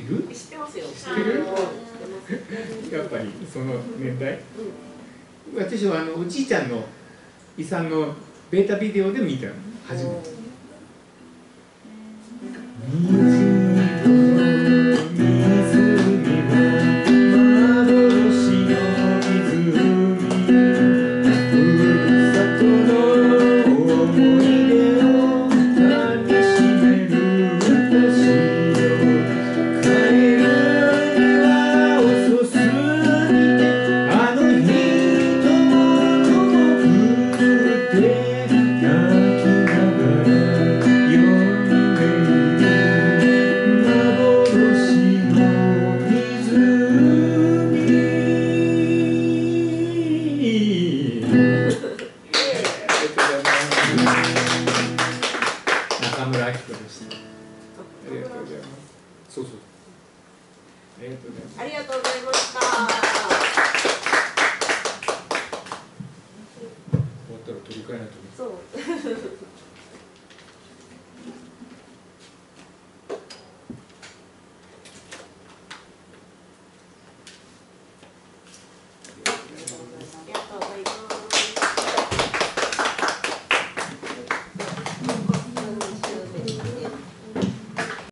人いる知ってますよ。知ってる？やっぱりその年代、私はあのおじいちゃんの遺産のベータビデオで見たの。初めて。ありがとうございます。そうそう。ありがとうございます。ありがとうございました。終わったら取り替えないと、そう。ありがとうございます。